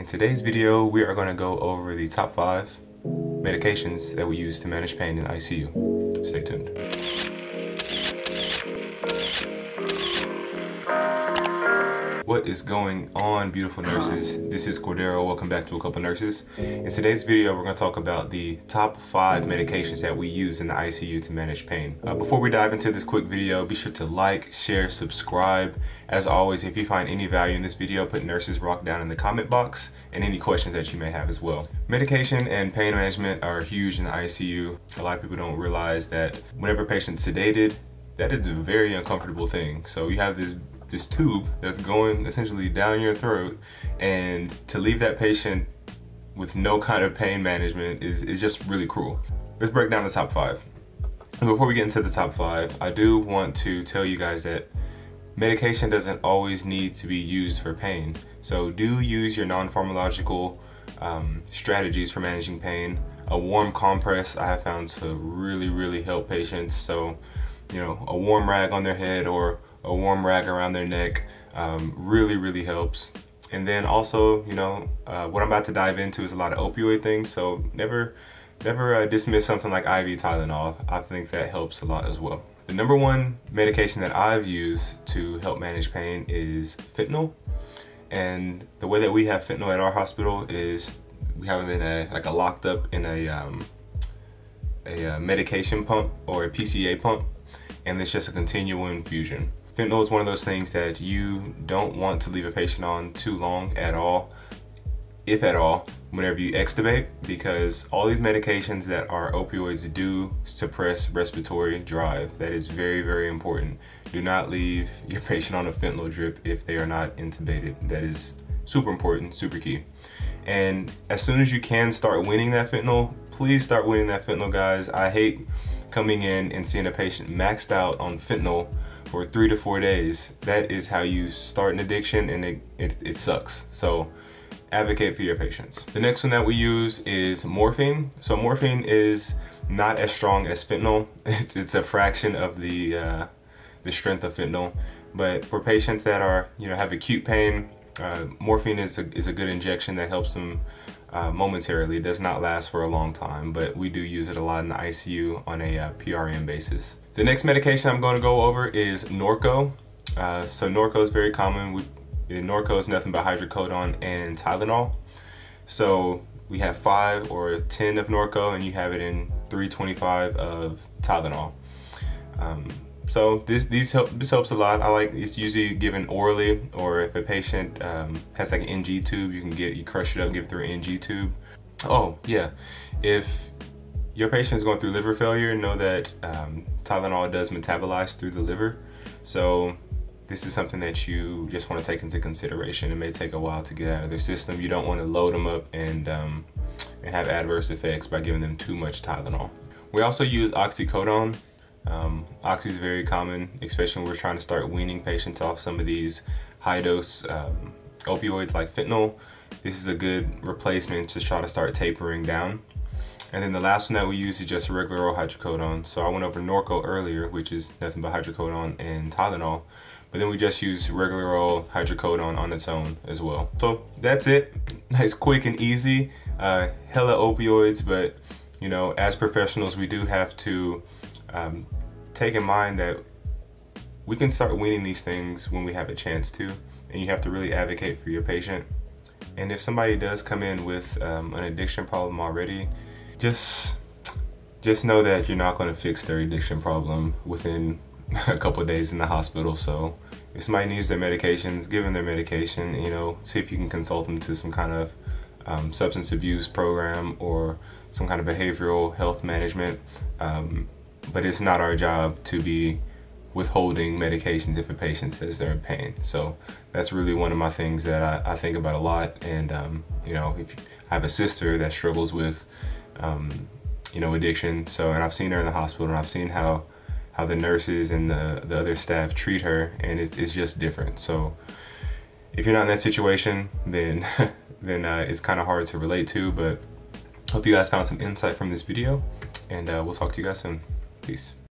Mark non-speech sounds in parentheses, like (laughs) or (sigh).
In today's video, we are going to go over the top five medications that we use to manage pain in ICU. Stay tuned. What is going on, beautiful nurses? This is Cordero. Welcome back to A Couple Nurses. In today's video, we're going to talk about the top five medications that we use in the ICU to manage pain. Uh, before we dive into this quick video, be sure to like, share, subscribe. As always, if you find any value in this video, put Nurses Rock down in the comment box and any questions that you may have as well. Medication and pain management are huge in the ICU. A lot of people don't realize that whenever patient's sedated, that is a very uncomfortable thing. So you have this this tube that's going essentially down your throat and to leave that patient with no kind of pain management is, is just really cruel. Let's break down the top five. And before we get into the top five, I do want to tell you guys that medication doesn't always need to be used for pain. So do use your non-pharmacological um, strategies for managing pain. A warm compress I have found to really, really help patients. So, you know, a warm rag on their head or a warm rag around their neck um, really, really helps. And then also, you know, uh, what I'm about to dive into is a lot of opioid things. So never, never uh, dismiss something like IV Tylenol. I think that helps a lot as well. The number one medication that I've used to help manage pain is fentanyl. And the way that we have fentanyl at our hospital is we have them in a, like a locked up in a, um, a uh, medication pump or a PCA pump. And it's just a continual infusion. Fentanyl is one of those things that you don't want to leave a patient on too long at all, if at all, whenever you extubate, because all these medications that are opioids do suppress respiratory drive. That is very, very important. Do not leave (laughs) your patient on a fentanyl drip if they are not intubated. That is super important, super key. And as soon as you can start weaning that fentanyl, please start weaning that fentanyl, guys. I hate coming in and seeing a patient maxed out on fentanyl for three to four days, that is how you start an addiction and it, it, it sucks. So advocate for your patients. The next one that we use is morphine. So morphine is not as strong as fentanyl. (laughs) It's, it's a fraction of the, uh, the strength of fentanyl. But for patients that are, you know, have acute pain, uh, morphine is a, is a good injection that helps them uh, momentarily. It does not last for a long time, but we do use it a lot in the ICU on a uh, PRN basis. The next medication I'm going to go over is Norco. Uh, so Norco is very common. We, Norco is nothing but hydrocodone and Tylenol. So we have five or 10 of Norco and you have it in 325 of Tylenol. Um, so this these help this helps a lot. I like it's usually given orally, or if a patient um, has like an NG tube, you can get you crush it up, give it through an NG tube. Oh yeah, if your patient is going through liver failure, know that um, Tylenol does metabolize through the liver. So this is something that you just want to take into consideration. It may take a while to get out of their system. You don't want to load them up and um, and have adverse effects by giving them too much Tylenol. We also use oxycodone um, oxy is very common, especially when we're trying to start weaning patients off some of these high dose um, opioids like fentanyl. This is a good replacement to try to start tapering down. And then the last one that we use is just a regular old hydrocodone. So I went over Norco earlier, which is nothing but hydrocodone and Tylenol. But then we just use regular old hydrocodone on its own as well. So that's it. (laughs) Nice, quick and easy. Uh, hella opioids, but you know, as professionals, we do have to um, take in mind that we can start weaning these things when we have a chance to, and you have to really advocate for your patient. And if somebody does come in with um, an addiction problem already, just just know that you're not going to fix their addiction problem within (laughs) a couple days in the hospital. So if somebody needs their medications, give them their medication. You know, see if you can consult them to some kind of um, substance abuse program or some kind of behavioral health management. Um, but it's not our job to be withholding medications if a patient says they're in pain. So that's really one of my things that I, I think about a lot. And, um, you know, if I have a sister that struggles with, um, you know, addiction. So, and I've seen her in the hospital and I've seen how, how the nurses and the, the other staff treat her and it's, it's just different. So if you're not in that situation, then, (laughs) then uh, it's kind of hard to relate to, but hope you guys found some insight from this video and uh, we'll talk to you guys soon. Peace.